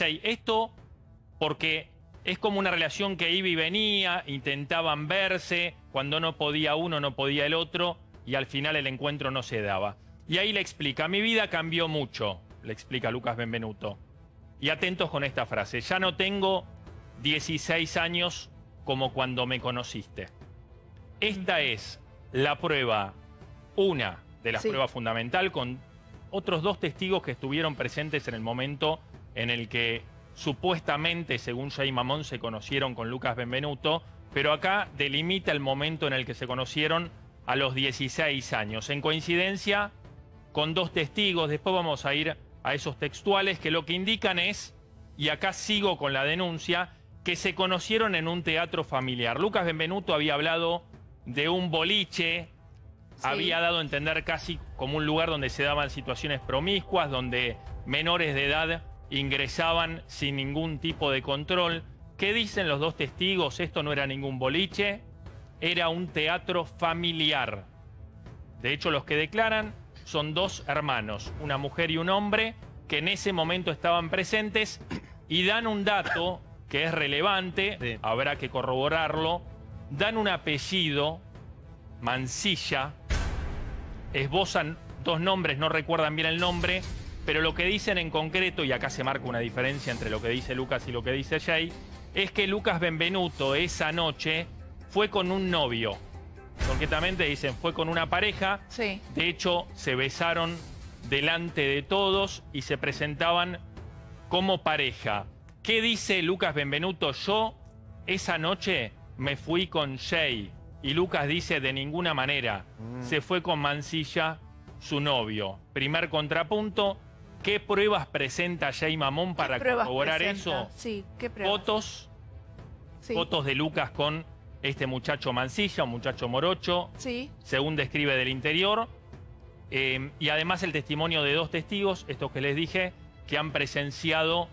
Esto porque es como una relación que iba y venía, intentaban verse, cuando no podía uno, no podía el otro, y al final el encuentro no se daba. Y ahí le explica, mi vida cambió mucho, le explica Lucas Benvenuto. Y atentos con esta frase, ya no tengo 16 años como cuando me conociste. Esta es la prueba, una de las Sí. pruebas fundamental, con otros dos testigos que estuvieron presentes en el momento en el que supuestamente, según Jay Mamón, se conocieron con Lucas Benvenuto, pero acá delimita el momento en el que se conocieron a los 16 años, en coincidencia con dos testigos, después vamos a ir a esos textuales que lo que indican es, y acá sigo con la denuncia, que se conocieron en un teatro familiar. Lucas Benvenuto había hablado de un boliche, Sí. había dado a entender casi como un lugar donde se daban situaciones promiscuas, donde menores de edad ingresaban sin ningún tipo de control. ¿Qué dicen los dos testigos? Esto no era ningún boliche, era un teatro familiar. De hecho, los que declaran son dos hermanos, una mujer y un hombre, que en ese momento estaban presentes y dan un dato que es relevante, Sí. habrá que corroborarlo, dan un apellido, Mansilla, esbozan dos nombres, no recuerdan bien el nombre, pero lo que dicen en concreto, y acá se marca una diferencia entre lo que dice Lucas y lo que dice Jay, es que Lucas Benvenuto esa noche fue con un novio. Concretamente dicen, fue con una pareja, Sí. de hecho, se besaron delante de todos y se presentaban como pareja. ¿Qué dice Lucas Benvenuto? Yo esa noche me fui con Jay. Y Lucas dice de ninguna manera. Se fue con Mansilla, su novio. Primer contrapunto. ¿Qué pruebas presenta Jay Mamón para ¿Qué pruebas corroborar presenta? eso? Sí, ¿qué pruebas? Fotos, Sí. fotos de Lucas con este muchacho Mansilla, un muchacho morocho, Sí. según describe del interior. Eh, y además el testimonio de dos testigos, estos que les dije, que han presenciado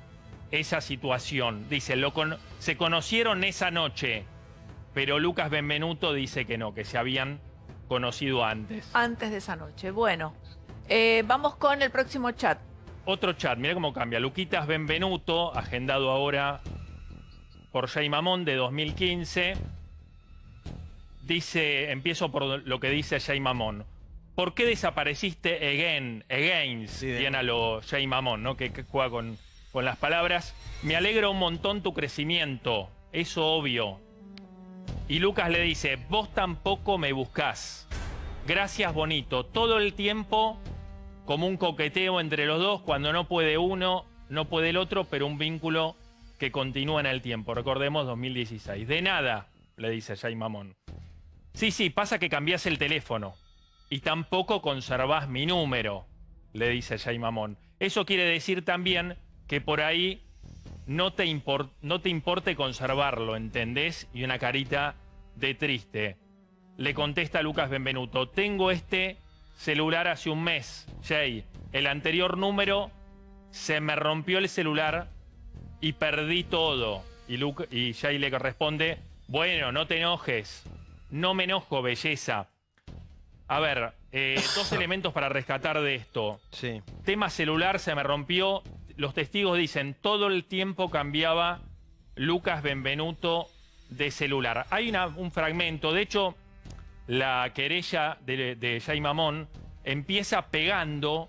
esa situación. Dice, lo con- se conocieron esa noche, pero Lucas Benvenuto dice que no, que se habían conocido antes. Antes de esa noche. Bueno, eh, vamos con el próximo chat. Otro chat, mira cómo cambia. Luquitas Benvenuto, agendado ahora por Jay Mamón de 2015. Dice, empiezo por lo que dice Jay Mamón. ¿Por qué desapareciste again, against? Sí, bien a lo Jay Mamón, ¿no? Que, que juega con, con las palabras. Me alegra un montón tu crecimiento, eso obvio. Y Lucas le dice, vos tampoco me buscás. Gracias, bonito. Todo el tiempo como un coqueteo entre los dos, cuando no puede uno, no puede el otro, pero un vínculo que continúa en el tiempo. Recordemos 2016. De nada, le dice Jay Mamón. Sí, sí, pasa que cambiás el teléfono. Y tampoco conservás mi número, le dice Jay Mamón. Eso quiere decir también que por ahí no te, impor- no te importe conservarlo, ¿entendés? Y una carita de triste. Le contesta Lucas Benvenuto, tengo este celular hace un mes, Jay. El anterior número se me rompió el celular y perdí todo. Y, Luke, y Jay le responde, bueno, no te enojes. No me enojo, belleza. A ver, eh, dos elementos para rescatar de esto. Sí. Tema celular se me rompió. Los testigos dicen, todo el tiempo cambiaba Lucas Benvenuto de celular. Hay una- un fragmento, de hecho, la querella de, de Jay Mamón empieza pegando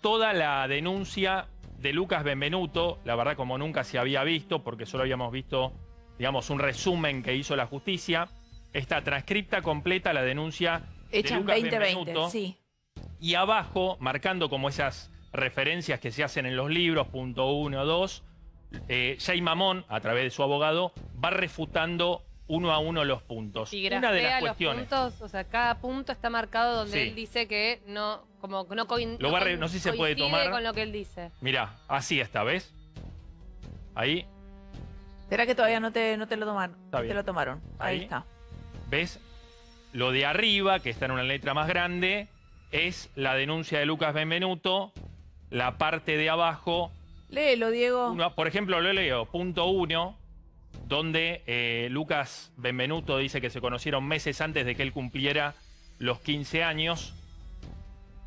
toda la denuncia de Lucas Benvenuto, la verdad como nunca se había visto, porque solo habíamos visto, digamos, un resumen que hizo la justicia. Está transcripta completa la denuncia Hecha de Lucas 2020, Benvenuto. sí. Y abajo, marcando como esas referencias que se hacen en los libros, punto uno, dos, eh, Jay Mamón, a través de su abogado, va refutando uno a uno los puntos. Y Una de las los cuestiones. puntos, o sea, cada punto está marcado donde Sí. él dice que no, como no, coin- Lo va a re- coin- no sé si se puede coincide tomar. con lo que él dice. Mirá, así está, ¿ves? Ahí, ¿Será que todavía no te, no te lo tomaron? Está Te lo tomaron. Ahí, Ahí. está. ¿ves? Lo de arriba, que está en una letra más grande, es la denuncia de Lucas Benvenuto. La parte de abajo Léelo, Diego. Uno, por ejemplo, lo leo, punto uno, donde eh, Lucas Benvenuto dice que se conocieron meses antes de que él cumpliera los 15 años.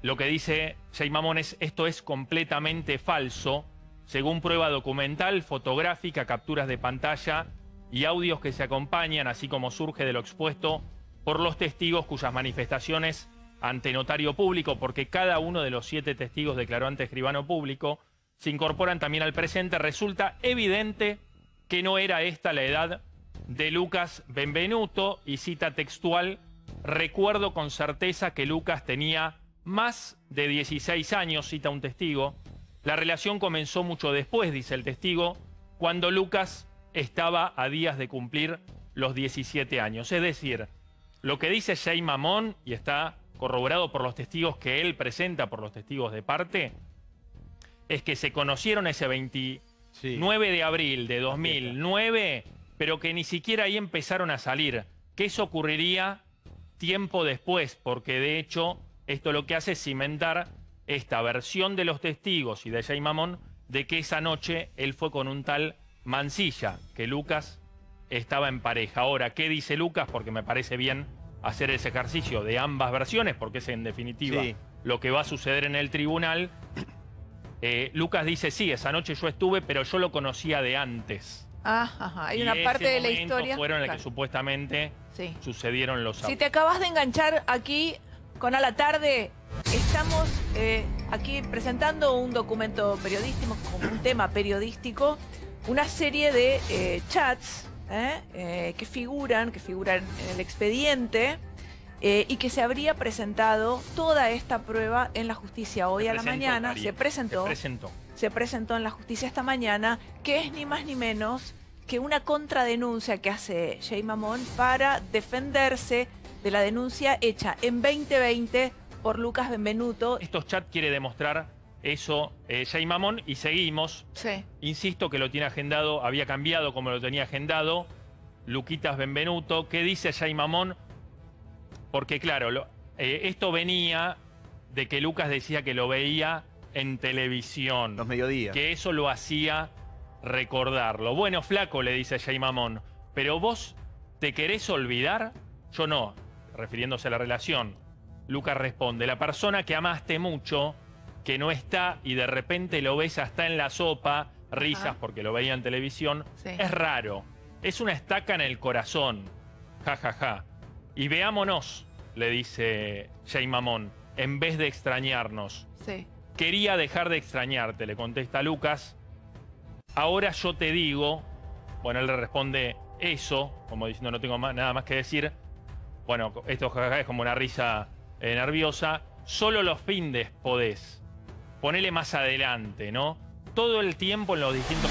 Lo que dice Jay Mamón es, esto es completamente falso. según prueba documental, fotográfica, capturas de pantalla y audios que se acompañan, así como surge de lo expuesto por los testigos cuyas manifestaciones ante notario público, porque cada uno de los siete testigos declaró ante escribano público, se incorporan también al presente, resulta evidente que no era esta la edad de Lucas Benvenuto y cita textual, recuerdo con certeza que Lucas tenía más de 16 años, cita un testigo. La relación comenzó mucho después, dice el testigo, cuando Lucas estaba a días de cumplir los 17 años. Es decir, lo que dice Jay Mamón, y está corroborado por los testigos que él presenta, por los testigos de parte, es que se conocieron ese 29 de abril de 2009, pero que ni siquiera ahí empezaron a salir. Que eso ocurriría tiempo después, porque de hecho esto lo que hace es cimentar esta versión de los testigos y de Jay Mamón de que esa noche él fue con un tal Mancilla, que Lucas estaba en pareja. Ahora, ¿qué dice Lucas? Porque me parece bien hacer ese ejercicio de ambas versiones, porque es en definitiva Sí. lo que va a suceder en el tribunal. Eh, Lucas dice, sí, esa noche yo estuve, pero yo lo conocía de antes. Ah, ajá. Hay Y una ese parte de la historia. fueron en la que supuestamente Sí. sucedieron los Si autos. te acabas de enganchar aquí con a la tarde, estamos eh, aquí presentando un documento periodístico, como un tema periodístico, una serie de eh, chats que figuran, que figuran en el expediente. Eh, y que se habría presentado toda esta prueba en la justicia hoy Se a la presentó, mañana. María, Se presentó Se presentó. se presentó en la justicia esta mañana, que es ni más ni menos que una contradenuncia que hace Jay Mamón para defenderse de la denuncia hecha en 2020 por Lucas Benvenuto. Estos chats quiere demostrar eso eh, Jay Mamón y seguimos. Sí, Insisto que lo tiene agendado, había cambiado como lo tenía agendado. Luquitas Benvenuto, ¿qué dice Jay Mamón? Porque claro, lo- eh, esto venía de que Lucas decía que lo veía en televisión. Los mediodías. que eso lo hacía recordarlo. Bueno, flaco, le dice Jay Mamón, pero vos te querés olvidar? Yo no, refiriéndose a la relación. Lucas responde, la persona que amaste mucho, que no está y de repente lo ves hasta en la sopa, risas porque lo veía en televisión, Sí. es raro. Es una estaca en el corazón. Ja, ja, ja. Y veámonos, le dice Jay Mamón, en vez de extrañarnos. sí. Quería dejar de extrañarte, le contesta Lucas. Ahora yo te digo, bueno, él le responde eso, como diciendo no tengo más- nada más que decir. Bueno, esto es como una risa eh, nerviosa. Solo los findes podés. Ponele más adelante, ¿no? Todo el tiempo en los distintos